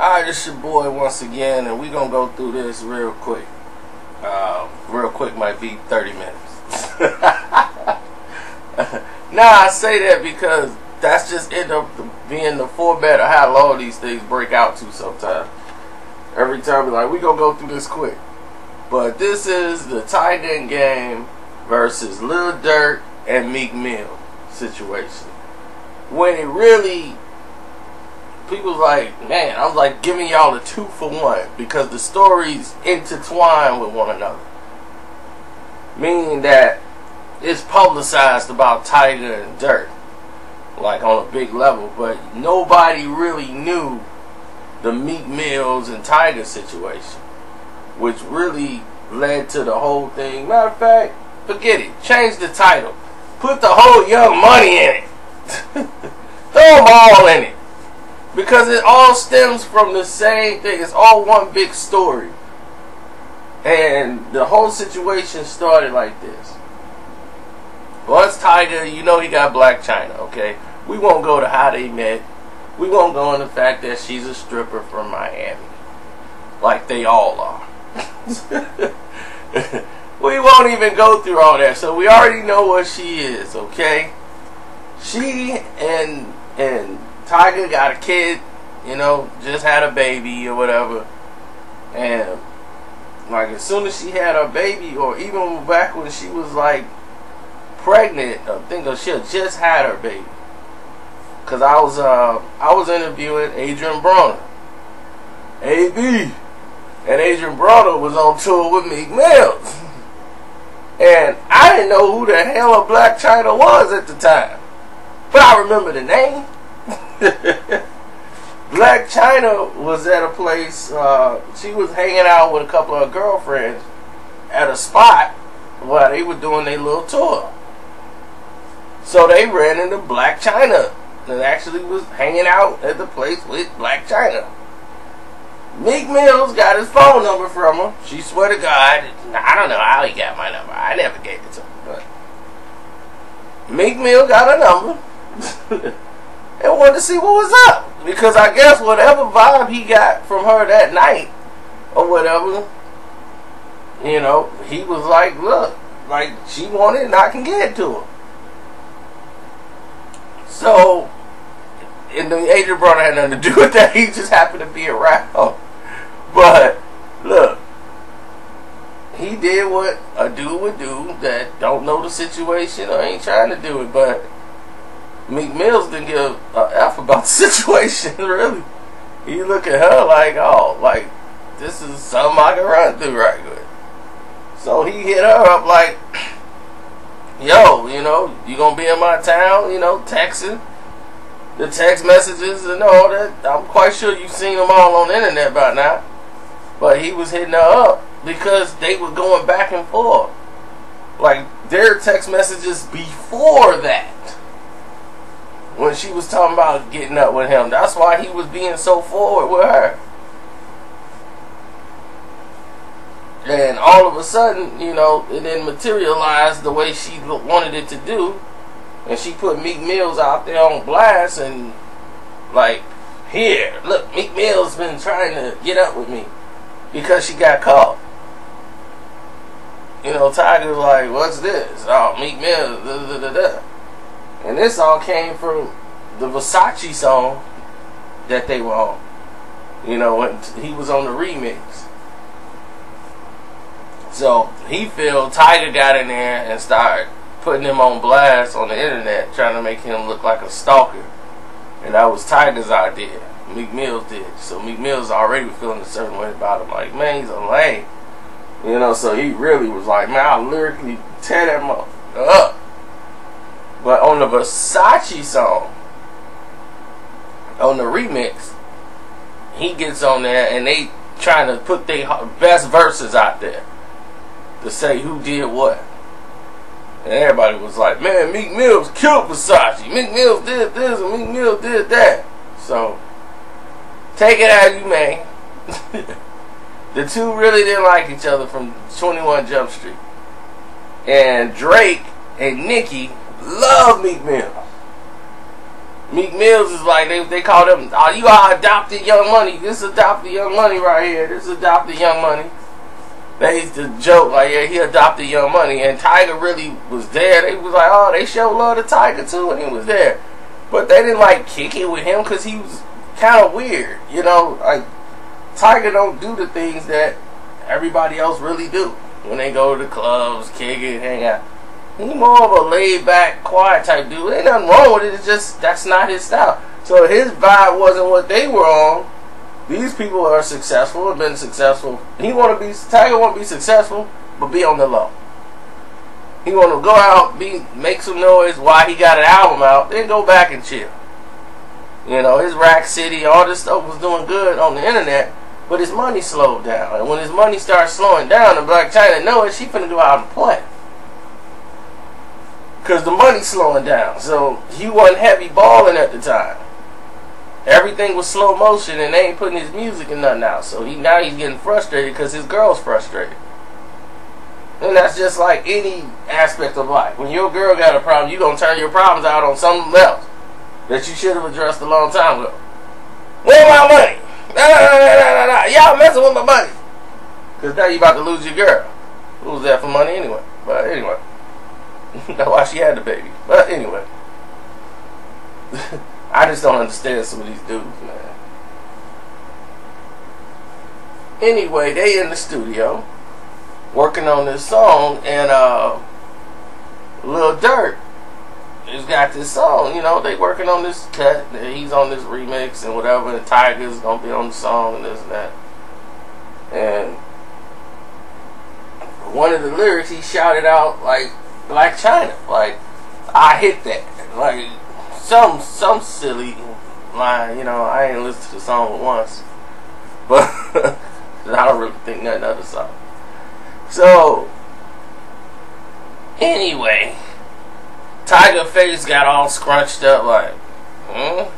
Alright, it's your boy once again, and we gonna go through this real quick. Uh, real quick might be 30 minutes. now I say that because that's just end up being the format of how long these things break out to sometimes. Every time we're like, we gonna go through this quick. But this is the Tyga game versus Lil Durk and Meek Mill situation. When it really people like, man, I'm like giving y'all a two for one because the stories intertwine with one another. Meaning that it's publicized about Tyga and Durk, like on a big level, but nobody really knew the Meek Mills and Tyga situation, which really led to the whole thing. Matter of fact, forget it. Change the title. Put the whole Young Money in it. Throw them all in it. Because it all stems from the same thing. It's all one big story. And the whole situation started like this. Once Tyga. you know he got Blac Chyna, okay? We won't go to how they met. We won't go on the fact that she's a stripper from Miami. Like they all are. we won't even go through all that. So we already know what she is, okay? She and and Tyga got a kid, you know, just had a baby or whatever. And like as soon as she had her baby, or even back when she was like pregnant, I think she just had her baby. Cause I was uh I was interviewing Adrien Broner. AB. And Adrien Broner was on tour with Meek Mills. And I didn't know who the hell a Blac Chyna was at the time. But I remember the name. Blac Chyna was at a place. Uh, she was hanging out with a couple of girlfriends at a spot while they were doing their little tour. So they ran into Blac Chyna and actually was hanging out at the place with Blac Chyna. Meek Mills got his phone number from her. She swear to God, I don't know how he got my number. I never gave it to him. But Meek Mill got a number. and wanted to see what was up. Because I guess whatever vibe he got from her that night, or whatever, you know, he was like, look, like she wanted and I can get to her. So, and the Adrien Broner had nothing to do with that. He just happened to be around. But, look, he did what a dude would do that don't know the situation or ain't trying to do it. But Meek Mills didn't give a F about the situation, really. He look at her like, oh, like, this is something I can run through right quick. So he hit her up like, yo, you know, you gonna be in my town, you know, texting. The text messages and all that. I'm quite sure you've seen them all on the internet by now. But he was hitting her up because they were going back and forth. Like their text messages before that when she was talking about getting up with him. That's why he was being so forward with her. And all of a sudden, you know, it didn't materialize the way she wanted it to do. And she put Meek Mills out there on blast and, like, here, look, Meek Mills been trying to get up with me because she got caught. You know, Tyga's like, what's this? Oh, Meek Mills, da da da da. And this all came from the Versace song that they were on. You know, when he was on the remix. So he feel Tyga got in there and started putting him on blast on the internet, trying to make him look like a stalker. And that was Tyga's idea. Meek Mills did. So Meek Mills already was feeling a certain way about him. Like, man, he's a lame. You know, so he really was like, man, I'll lyrically tear that motherfucker up. But on the Versace song, on the remix, he gets on there and they trying to put their best verses out there to say who did what. And everybody was like, man, Meek Mills killed Versace. Meek Mills did this and Meek Mills did that. So, take it as you may. the two really didn't like each other from 21 Jump Street. And Drake and Nicki love Meek Mill. Meek Mills is like they they call them. Oh, you are adopted Young Money. This adopted Young Money right here. This adopted Young Money. They used to joke like, yeah, he adopted Young Money, and Tyga really was there. They was like, oh, they showed love to Tyga too, and he was there. But they didn't like kick it with him because he was kind of weird, you know. Like Tyga don't do the things that everybody else really do when they go to the clubs, kick it, hang out. He more of a laid back, quiet type dude. Ain't nothing wrong with it. It's just that's not his style. So his vibe wasn't what they were on. These people are successful, have been successful. He want to be Tyga want to be successful, but be on the low. He want to go out, be make some noise while he got an album out, then go back and chill. You know, his Rack City, all this stuff was doing good on the internet, but his money slowed down. And when his money starts slowing down, and Blac Chyna know it, she finna go out and play because the money's slowing down. So he wasn't heavy balling at the time. Everything was slow motion, and they ain't putting his music and nothing out. So he now he's getting frustrated because his girl's frustrated. And that's just like any aspect of life. When your girl got a problem, you gonna turn your problems out on something else that you should have addressed a long time ago. Where my money? Nah, nah, nah, nah, nah, nah. Y'all messing with my money. Because now you about to lose your girl. Who's that for money anyway? But anyway. That's why she had the baby. But anyway. I just don't understand some of these dudes, man. Anyway, they in the studio working on this song and uh Lil Durk has got this song, you know, they working on this cut, he's on this remix and whatever, and Tyga's gonna be on the song and this and that. And one of the lyrics he shouted out like Blac Chyna. Like, I hit that. Like, some some silly line. You know, I ain't listened to the song once, but I don't really think nothing of the song. So, anyway, Tyga face got all scrunched up like, hmm?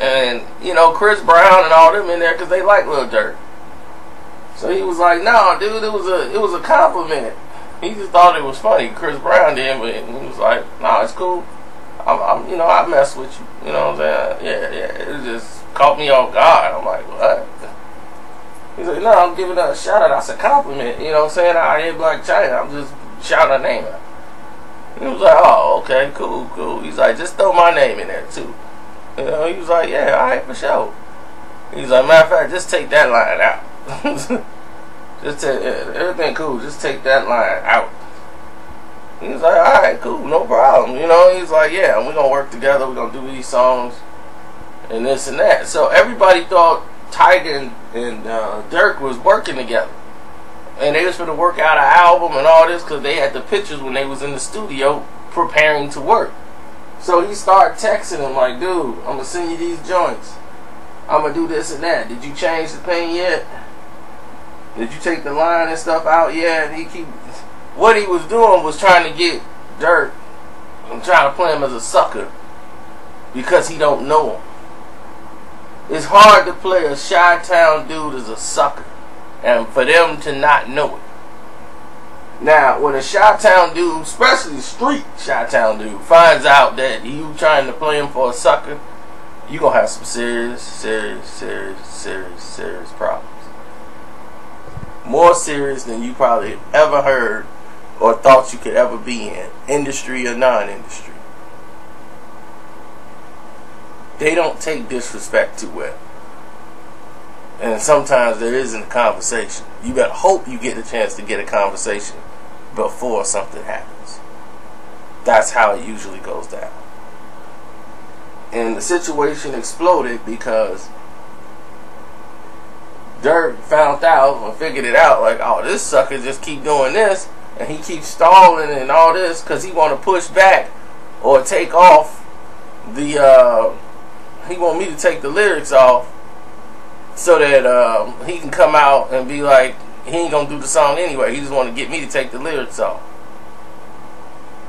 And, you know, Chris Brown and all them in there because they like Lil Durk. So he was like, no, dude, it was a it was a compliment he just thought it was funny. Chris Brown did, but he was like, "Nah, it's cool. I'm, I'm, you know, I mess with you. You know what I'm saying? Yeah, yeah. It just caught me off guard. I'm like, what? He's like, no, I'm giving her a shout out. That's a compliment. You know what I'm saying? I ain't Blac Chyna. I'm just shouting her name out. He was like, oh, okay, cool, cool. He's like, just throw my name in there too. You know, he was like, yeah, all right, for sure. He's like, matter of fact, just take that line out. Just take everything cool. Just take that line out. He's like, all right, cool, no problem. You know, he's like, yeah, we're gonna work together. We're gonna do these songs and this and that. So everybody thought Tyga and, and uh, Durk was working together, and they was gonna work out an album and all this because they had the pictures when they was in the studio preparing to work. So he started texting him like, dude, I'm gonna send you these joints. I'm gonna do this and that. Did you change the paint yet? Did you take the line and stuff out? Yeah, and he keep what he was doing was trying to get Durk and trying to play him as a sucker because he don't know him. It's hard to play a Chi Town dude as a sucker and for them to not know it. Now, when a Chi Town dude, especially street Chi Town dude, finds out that you trying to play him for a sucker, you gonna have some serious, serious, serious, serious, serious problems more serious than you probably ever heard or thought you could ever be in, industry or non industry. They don't take disrespect too well. And sometimes there isn't a conversation. You better hope you get a chance to get a conversation before something happens. That's how it usually goes down. And the situation exploded because Durk found out or figured it out, like, oh, this sucker just keep doing this, and he keeps stalling and all this because he want to push back or take off the. Uh, he want me to take the lyrics off so that uh, he can come out and be like, he ain't gonna do the song anyway. He just want to get me to take the lyrics off,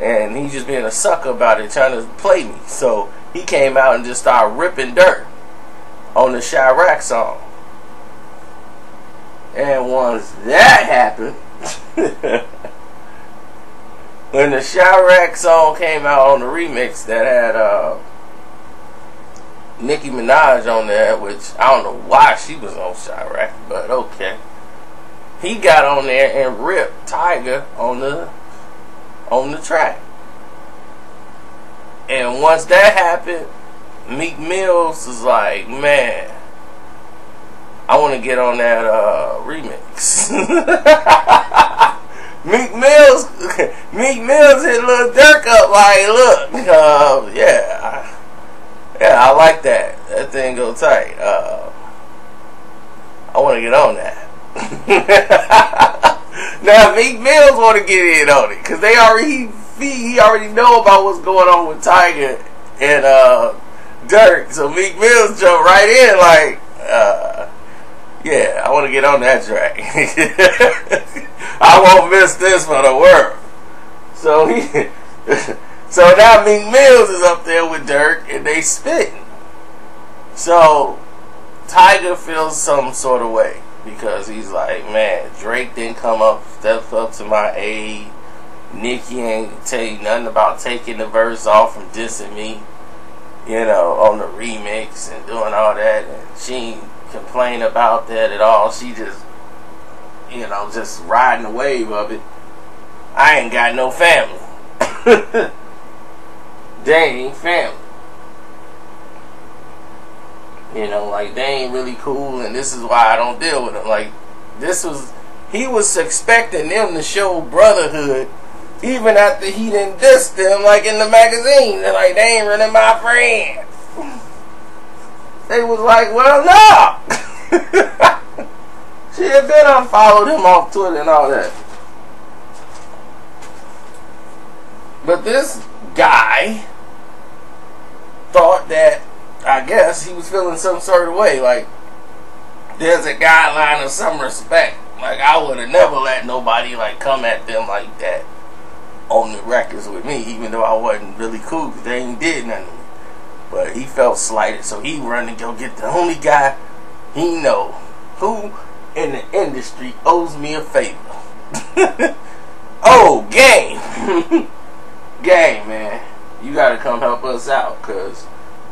and he's just being a sucker about it, trying to play me. So he came out and just started ripping Durk on the Chiraq song. And once that happened, when the Chiraq song came out on the remix that had uh, Nicki Minaj on there, which I don't know why she was on Chiraq, but okay. He got on there and ripped Tyga on the on the track. And once that happened, Meek Mills was like, man, I want to get on that uh, remix. Meek Mills, Meek Mills hit Lil Durk up like, look, uh, yeah, yeah, I like that. That thing go tight. Uh, I want to get on that. now Meek Mills want to get in on it because they already he, already know about what's going on with Tyga and uh, Durk. So Meek Mills jump right in like, uh, yeah, I want to get on that track. I won't miss this for the world. So he, so now Meek Mills is up there with Durk, and they spitting. So Tyga feels some sort of way because he's like, man, Drake didn't come up, step up to my aid. Nicki ain't tell you nothing about taking the verse off from dissing me, you know, on the remix and doing all that. And she complain about that at all. She just, you know, just riding the wave of it. I ain't got no family. they ain't family. You know, like they ain't really cool, and this is why I don't deal with them. Like this was, he was expecting them to show brotherhood, even after he didn't diss them, like in the magazine. They're like they ain't really my friends. They was like, well, no. she had been unfollowed him off Twitter and all that. But this guy thought that I guess he was feeling some sort of way. Like, there's a guideline of some respect. Like, I would have never let nobody, like, come at them like that on the records with me, even though I wasn't really cool they ain't did nothing. But he felt slighted, so he run to go get the only guy he know who in the industry owes me a favor. oh, game. game, man. You gotta come help us out, cause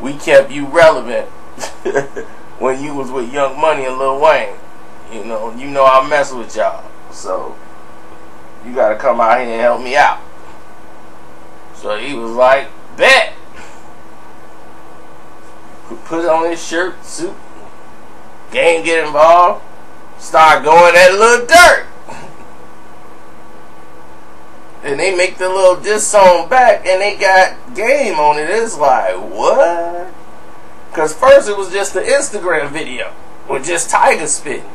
we kept you relevant when you was with Young Money and Lil Wayne. You know, you know I mess with y'all. So you gotta come out here and help me out. So he was like, bet. Put on his shirt, suit, game get involved, start going at little Durk. and they make the little diss song back and they got game on it. It's like, what? Because first it was just the Instagram video with just Tyga spitting.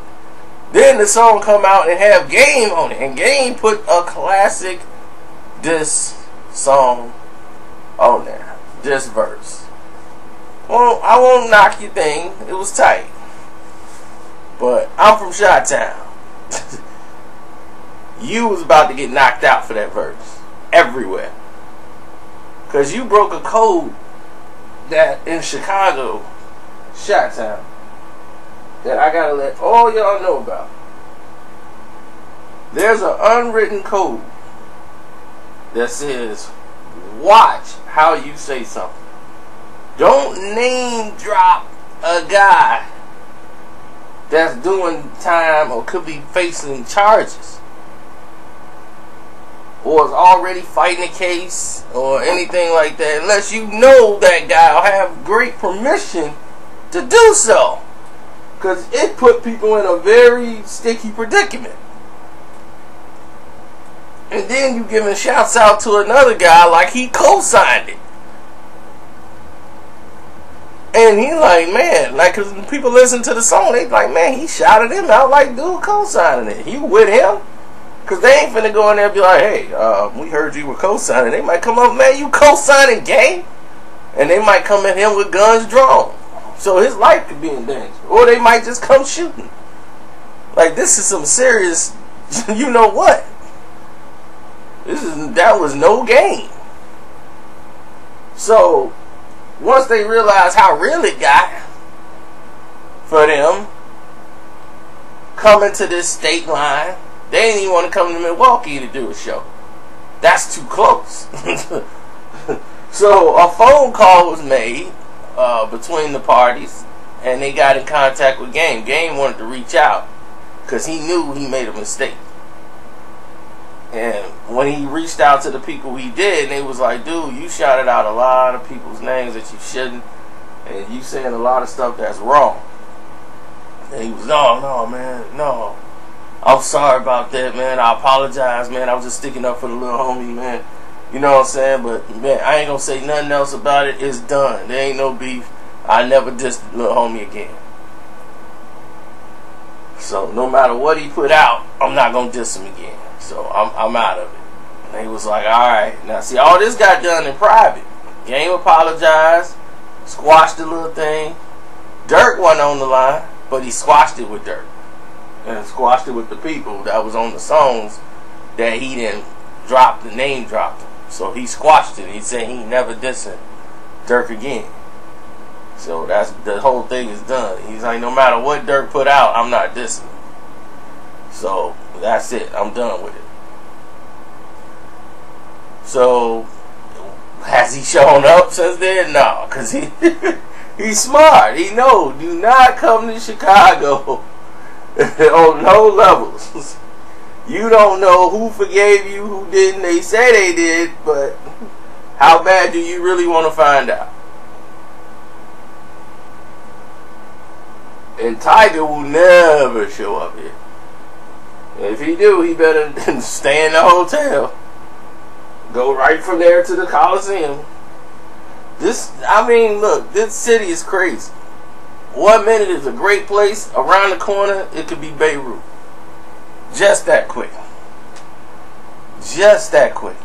Then the song come out and have game on it. And game put a classic diss song on there. This verse. Well, I won't knock your thing. It was tight. But I'm from Chi-Town. you was about to get knocked out for that verse. Everywhere. Because you broke a code that in Chicago, Chi-Town, that I gotta let all y'all know about. There's an unwritten code that says, watch how you say something. Don't name drop a guy that's doing time or could be facing charges or is already fighting a case or anything like that unless you know that guy or have great permission to do so. Because it put people in a very sticky predicament. And then you giving shouts out to another guy like he co-signed it. And he like, man, like, cause people listen to the song, they like, man, he shouted him out like dude co-signing it. He with him. Cause they ain't finna go in there and be like, hey, uh, we heard you were co-signing. They might come up, man, you co-signing gay? And they might come at him with guns drawn. So his life could be in danger. Or they might just come shooting. Like this is some serious you know what. This is that was no game. So once they realized how real it got for them coming to this state line they didn't even want to come to Milwaukee to do a show. That's too close. so a phone call was made uh, between the parties, and they got in contact with Game. Game wanted to reach out because he knew he made a mistake. And when he reached out to the people he did, and they was like, dude, you shouted out a lot of people's names that you shouldn't, and you saying a lot of stuff that's wrong. And he was, no, no, man, no. I'm sorry about that, man. I apologize, man. I was just sticking up for the little homie, man. You know what I'm saying? But, man, I ain't gonna say nothing else about it. It's done. There ain't no beef. I never dissed the little homie again. So, no matter what he put out, I'm not gonna diss him again. So, I'm, I'm out of it. And he was like, alright. Now, see, all this got done in private. Game apologized, squashed the little thing. Durk wasn't on the line, but he squashed it with Durk and squashed it with the people that was on the songs that he didn't drop the name dropped him. So he squashed it. He said he never dissing Durk again. So that's the whole thing is done. He's like, no matter what Durk put out, I'm not dissing. So that's it. I'm done with it. So has he shown up since then? No, cause he he's smart. He know do not come to Chicago on no levels. You don't know who forgave you, who didn't. They say they did, but how bad do you really want to find out? And Tyga will never show up here. If he do, he better stay in the hotel. Go right from there to the Coliseum. This, I mean, look, this city is crazy. One minute is a great place. Around the corner, it could be Beirut. Just that quick. Just that quick.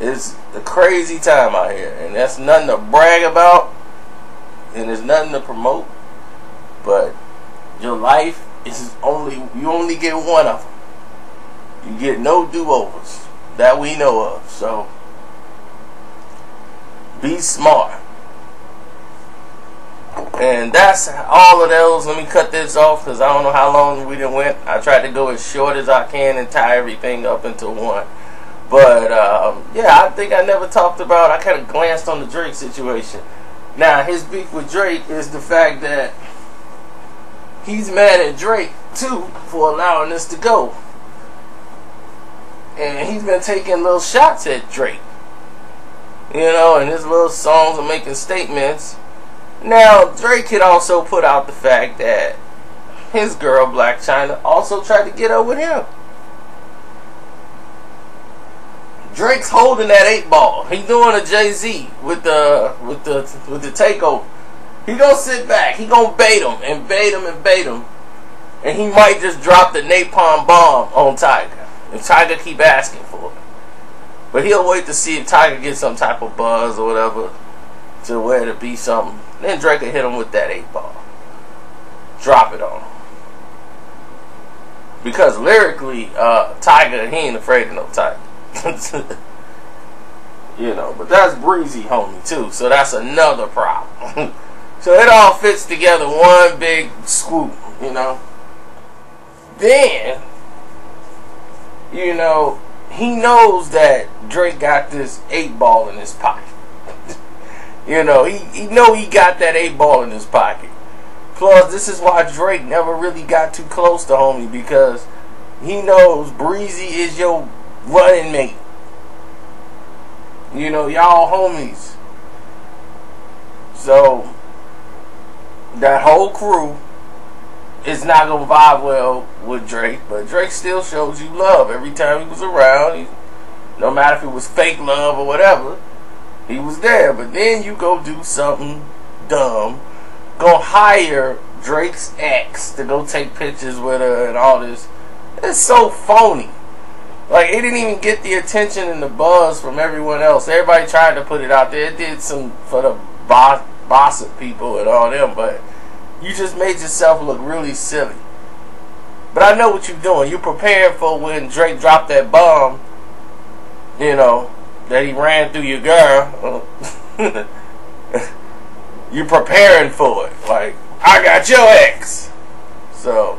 It's a crazy time out here. And that's nothing to brag about. And there's nothing to promote. But your life is only, you only get one of them. You get no do-overs. That we know of. So, be smart. And that's all of those. Let me cut this off because I don't know how long we done went. I tried to go as short as I can and tie everything up into one. But um, yeah, I think I never talked about. I kind of glanced on the Drake situation. Now his beef with Drake is the fact that he's mad at Drake too for allowing this to go, and he's been taking little shots at Drake. You know, and his little songs are making statements now, Drake had also put out the fact that his girl, Blac Chyna, also tried to get up with him. Drake's holding that eight ball. He's doing a Jay Z with the with the with the takeover. He gonna sit back. He gonna bait him and bait him and bait him, and he might just drop the napalm bomb on Tyga. And Tyga keep asking for it, but he'll wait to see if Tyga gets some type of buzz or whatever to where to be something. Then Drake will hit him with that eight ball. Drop it on him. Because lyrically, uh, Tyga, he ain't afraid of no Tyga. you know, but that's Breezy, homie, too. So that's another problem. so it all fits together one big swoop, you know. Then, you know, he knows that Drake got this eight ball in his pocket. You know, he, he know he got that eight ball in his pocket. Plus, this is why Drake never really got too close to homie because he knows Breezy is your running mate. You know, y'all homies. So that whole crew is not gonna vibe well with Drake, but Drake still shows you love every time he was around. He, no matter if it was fake love or whatever. He was there, but then you go do something dumb. Go hire Drake's ex to go take pictures with her and all this. It's so phony. Like it didn't even get the attention and the buzz from everyone else. Everybody tried to put it out there. It did some for the boss, gossip people and all them, but you just made yourself look really silly. But I know what you're doing. You're preparing for when Drake dropped that bomb. You know, that he ran through your girl, you're preparing for it. Like, I got your ex. So,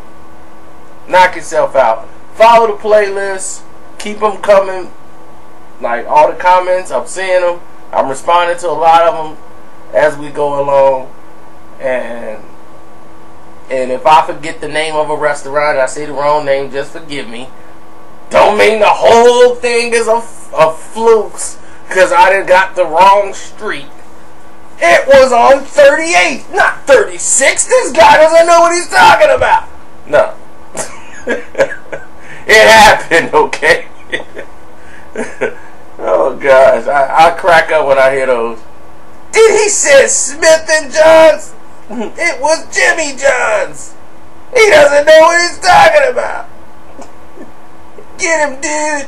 knock yourself out. Follow the playlist. Keep them coming. Like, all the comments, I'm seeing them. I'm responding to a lot of them as we go along, and and if I forget the name of a restaurant, I say the wrong name, just forgive me. Don't mean the whole thing is a, a flukes, because I done got the wrong street. It was on 38, not 36. This guy doesn't know what he's talking about. No. it happened, okay? oh, gosh. I, I crack up when I hear those. Did he say Smith and Johns? It was Jimmy Johns. He doesn't know what he's talking about. Get him, dude.